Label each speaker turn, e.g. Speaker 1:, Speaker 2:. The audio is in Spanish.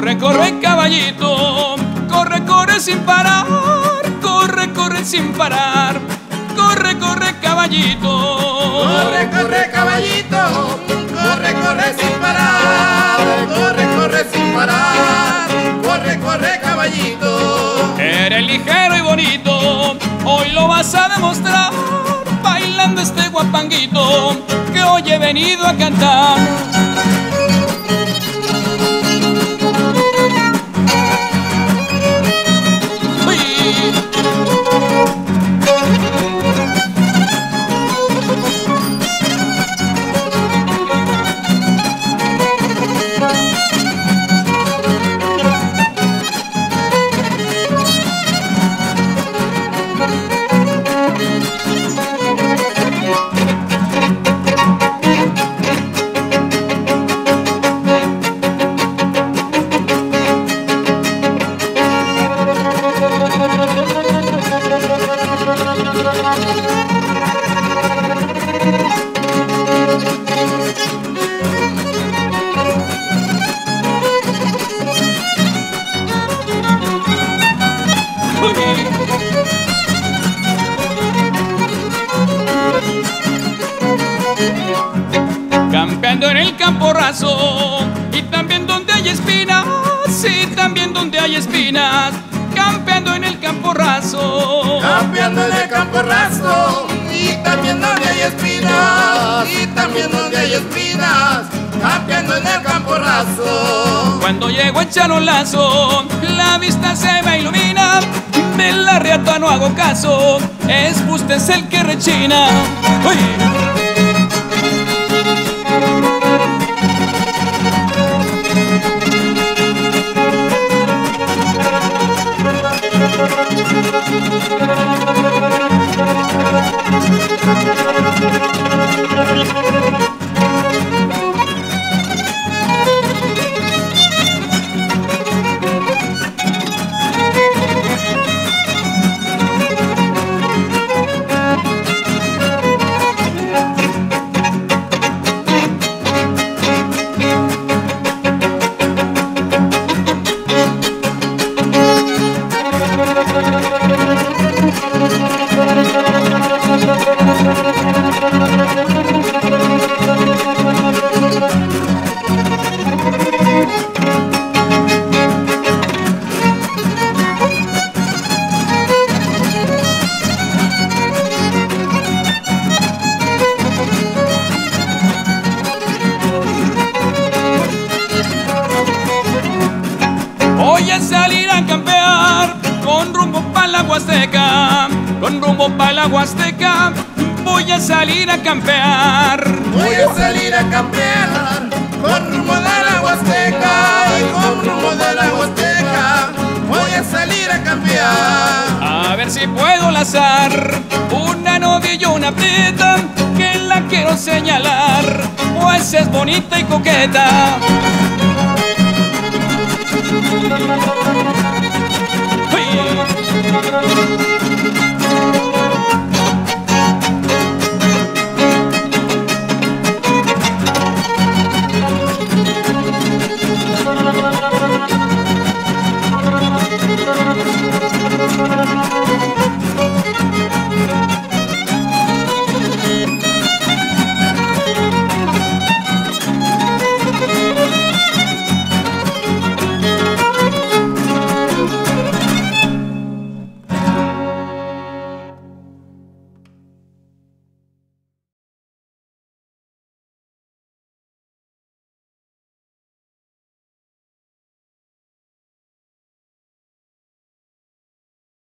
Speaker 1: Corre, corre caballito, corre, corre sin parar, corre, corre sin parar, corre, corre caballito.
Speaker 2: Corre, corre caballito, corre, corre sin parar, corre, corre sin parar, corre, corre caballito.
Speaker 1: Eres ligero y bonito, hoy lo vas a demostrar, bailando este guapanguito que hoy he venido a cantar. Campeando en el campo raso y también donde hay espinas, sí, también donde hay espinas. Campeando en el campo raso,
Speaker 2: Campeando en el campo raso y también donde hay espinas, y también donde hay espinas. Campeando en el campo raso.
Speaker 1: cuando llego a echar un lazo, la vista se me ilumina. De la reata no hago caso, es usted el que rechina. Uy. Con rumbo para la Huasteca. Voy a salir a campear.
Speaker 2: Voy a salir a campear con rumbo de la Huasteca y con rumbo de la Huasteca. Voy a salir a campear.
Speaker 1: A ver si puedo lazar una novia y una prieta que la quiero señalar, pues es bonita y coqueta.